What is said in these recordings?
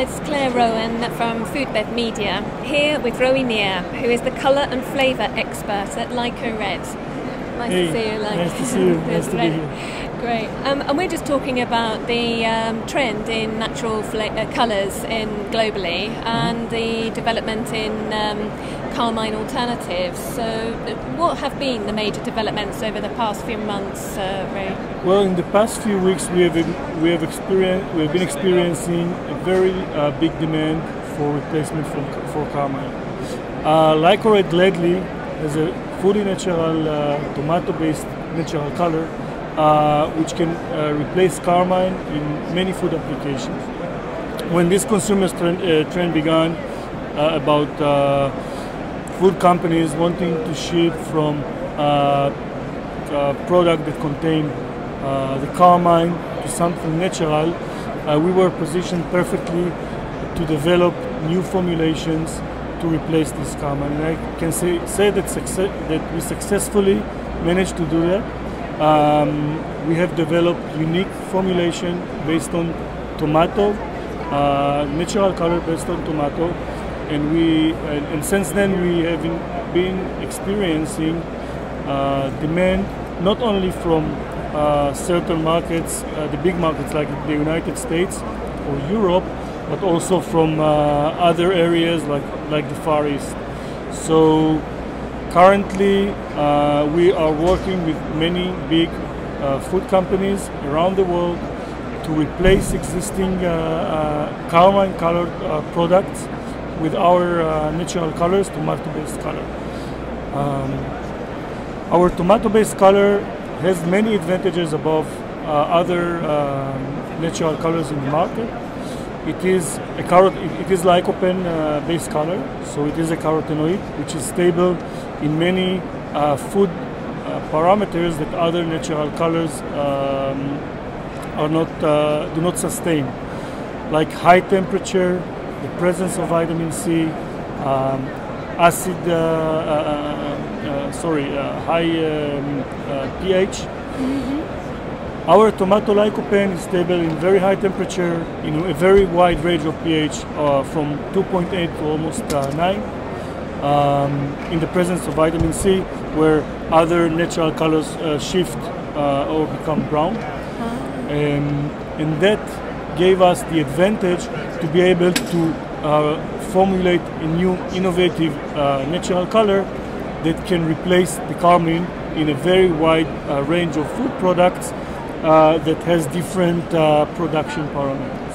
it's Claire Rowan from FoodBev Media, here with Roee Nir, who is the colour and flavour expert at LycoRed. Nice hey, to see you, Lyco. Nice to see you. nice to be here. Great. Um, and we're just talking about the um, trend in natural fla- uh, colours in globally and the development in um, carmine alternatives. So, what have been the major developments over the past few months, uh, Ray? Well, in the past few weeks, we have we have experienced we have been experiencing a very uh, big demand for replacement for, for carmine. Uh, Lycored gladly has a fully natural uh, tomato-based natural color uh, which can uh, replace carmine in many food applications. When this consumer trend, uh, trend began about food companies wanting to shift from uh, a product that contain the carmine to something natural, we were positioned perfectly to develop new formulations to replace this carmine. And I can say, say that, success, that we successfully managed to do that. Um, we have developed unique formulation based on tomato, uh, natural color based on tomato, and we and, and since then we have been experiencing uh, demand not only from uh, certain markets, uh, the big markets like the United States or Europe, but also from uh, other areas like like the Far East. So Currently, uh, we are working with many big uh, food companies around the world to replace existing uh, uh colored products with our uh, natural colors, tomato-based color. Um, our tomato-based color has many advantages above other um, natural colors in the market. It is a carrot. It is lycopene-based color, so it is a carotenoid, which is stable in many uh, food uh, parameters that other natural colors um, are not uh, do not sustain, like high temperature, the presence of vitamin C, um, acid, uh, uh, uh, sorry, high um, pH. Mm-hmm. Our tomato lycopene is stable in very high temperature, in a very wide range of pH, from 2.8 to almost 9 um, in the presence of vitamin C, where other natural colors uh, shift uh, or become brown. Uh-huh. Um, and that gave us the advantage to be able to uh, formulate a new innovative uh, natural color that can replace the carmine in a very wide uh, range of food products that has different production parameters.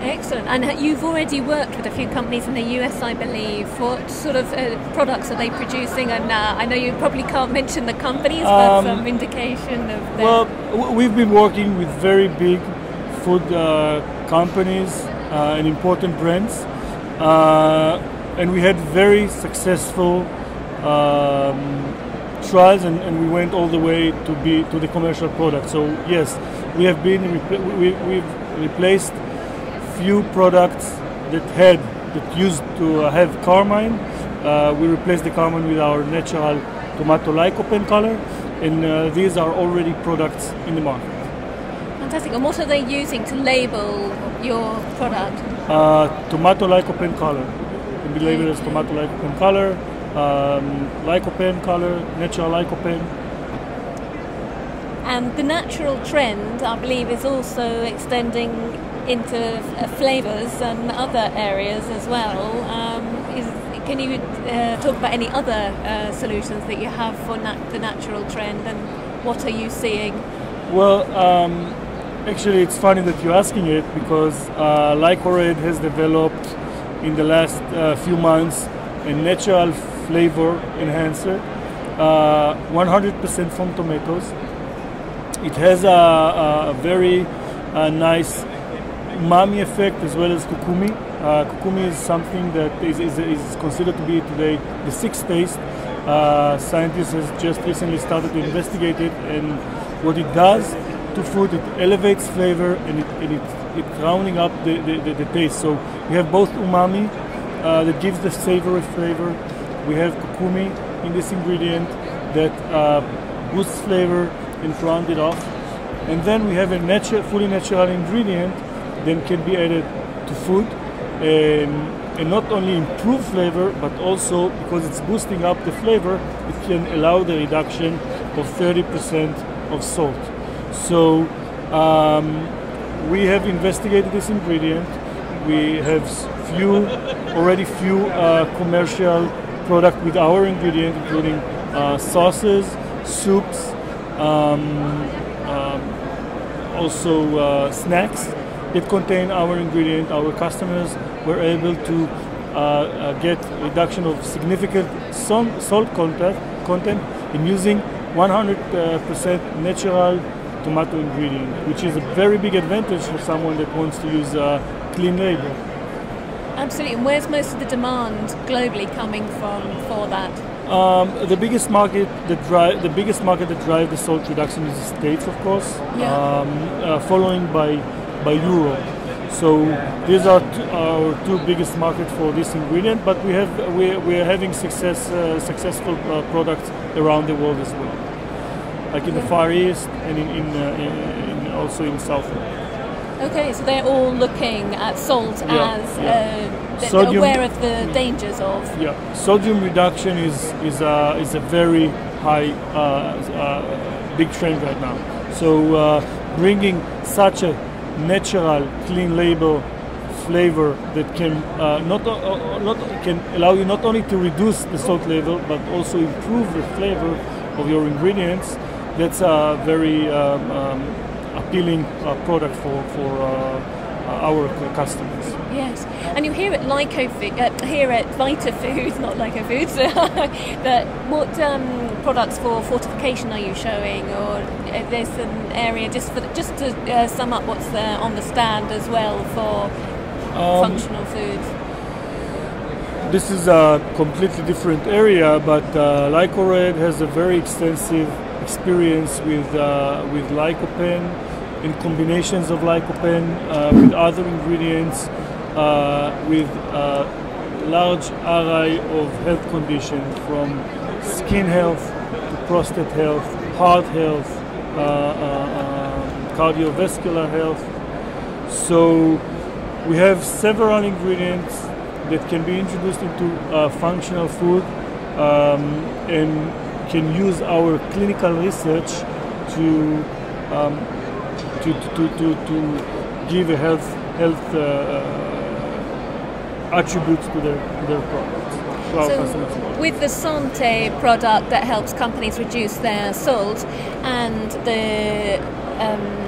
Excellent. And you've already worked with a few companies in the US, I believe. What sort of uh, products are they producing? And uh, I know you probably can't mention the companies, but um, some indication of. Them. Well, we've been working with very big food uh, companies uh, and important brands, uh, and we had very successful. Um, trials and, and, we went all the way to be to the commercial product so yes we have been we, we've replaced few products that had that used to have carmine. Uh, we replaced the carmine with our natural tomato lycopene color, and uh, these are already products in the market. Fantastic. And what are they using to label your product? Uh, tomato lycopene color. It can be labeled as tomato lycopene color, um, lycopene color, natural lycopene. And the natural trend, I believe, is also extending into uh, flavors and other areas as well. Um, is, can you uh, talk about any other uh, solutions that you have for nat- the natural trend and what are you seeing? Well, um, actually, it's funny that you're asking it because uh, has developed in the last uh, few months a natural flavor enhancer, 100% uh, from tomatoes. It has a, a very uh, nice umami effect as well as kokumi. Uh, kokumi is something that is, is, is, considered to be today the sixth taste. Uh, scientists have just recently started to investigate it and what it does to food, it elevates flavor and it, and it, it rounding up the, the, the, the, taste. So we have both umami uh, that gives the savory flavor. We have kokumi in this ingredient that uh, boosts flavor and round it off. And then we have a natural, fully natural ingredient that can be added to food and not only improve flavor, but also because it's boosting up the flavor, it can allow the reduction of 30% of salt. So um, we have investigated this ingredient. We have few already few uh, commercial product with our ingredient, including uh, sauces, soups, um, um, also uh, snacks that contain our ingredient. Our customers were able to uh, uh, get reduction of significant salt content, content in using 100% natural tomato ingredient, which is a very big advantage for someone that wants to use a clean label. Absolutely. And where's most of the demand globally coming from for that? Um, the biggest market that drive the biggest market that drive the salt reduction is the states, of course, yeah. um, uh, following by by Europe. So these are t- our two biggest markets for this ingredient, but we have we, we are having success uh, successful uh, products around the world as well, like in the Far East and in, in, uh, in, in also in South. Okay, so they're all looking at salt yeah, as yeah. Uh, Sodium, aware of the dangers of. Yeah, sodium reduction is is a is a very high uh, uh, big trend right now. So uh, bringing such a natural, clean label flavor that can uh, not uh, not can allow you not only to reduce the salt level but also improve the flavor of your ingredients. That's a very um, um, appealing uh, product for for uh, our customers. Yes, and you hear at Lyco uh, here at Vitafoods, not Lyco Foods, that what um, products for fortification are you showing, or uh, there's an area just for just to uh, sum up what's there on the stand as well for um, functional foods. This is a completely different area, but uh, Lycored has a very extensive experience with uh, with lycopene in combinations of lycopene uh, with other ingredients, uh, with a large array of health conditions from skin health to prostate health, heart health, uh, uh, um, cardiovascular health. So we have several ingredients that can be introduced into uh, functional food um, and can use our clinical research to um, to, to, to, to give a health health uh, uh, attributes to their to their products. So with the Sante product that helps companies reduce their salt and the um,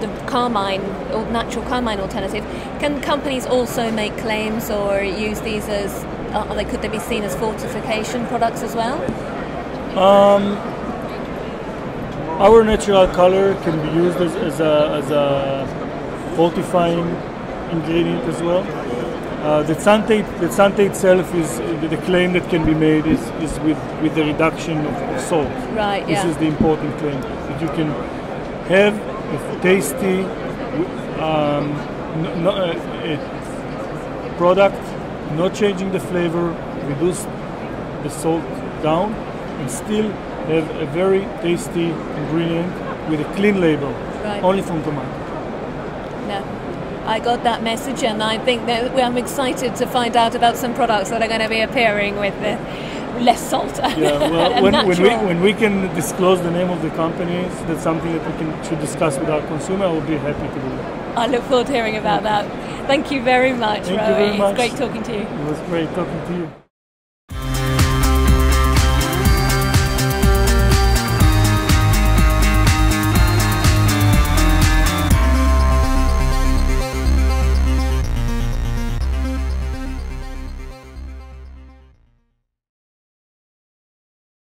the carmine or natural carmine alternative, can companies also make claims or use these as uh, they could they be seen as fortification products as well? Um, our natural color can be used as, as, a, as a fortifying ingredient as well. Uh, the Sante, the itself is the claim that can be made is, is with, with the reduction of, of salt. Right. This yeah. is the important claim that you can have a tasty um, no, uh, product, not changing the flavor, reduce the salt down, and still have a very tasty ingredient with a clean label, right. only from tomato. No, I got that message, and I think that I'm excited to find out about some products that are going to be appearing with the less salt. Yeah, well, when, when, we, when we can disclose the name of the companies, that's something that we can should discuss with our consumer. I will be happy to do that. I look forward to hearing about that. Thank you very much, Thank Roee. You very much. It's great talking to you. It was great talking to you.